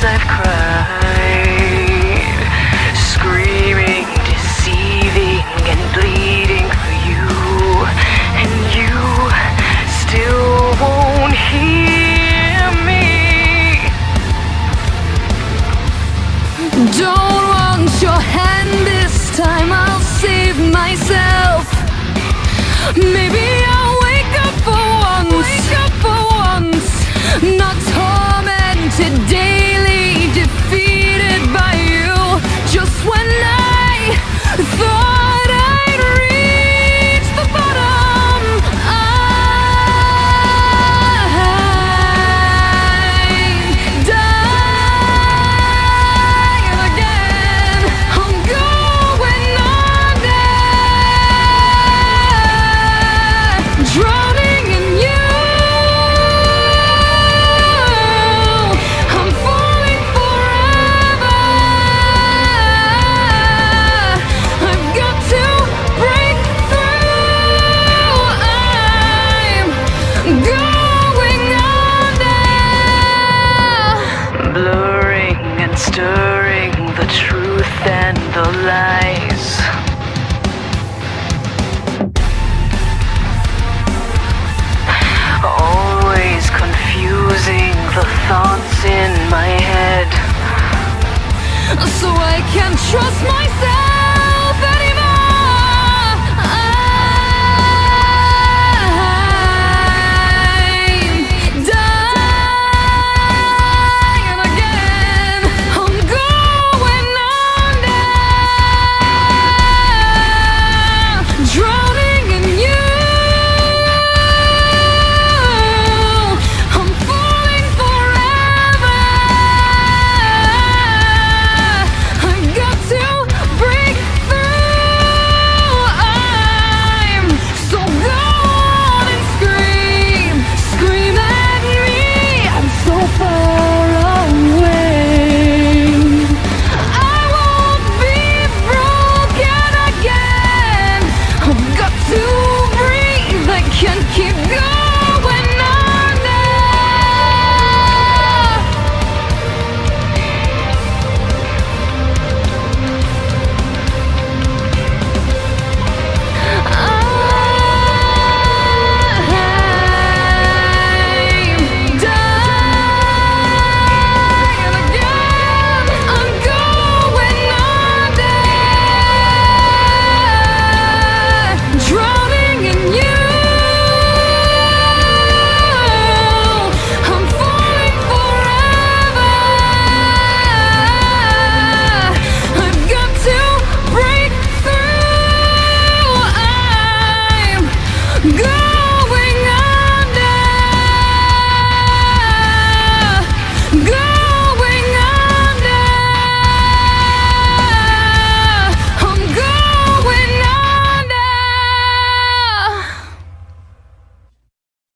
I've cried, screaming, deceiving, and bleeding for you, and you still won't hear me. Don't want your hand this time, I'll save myself. going under. Blurring and stirring the truth and the lies.